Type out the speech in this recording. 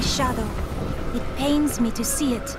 my shadow. It pains me to see it,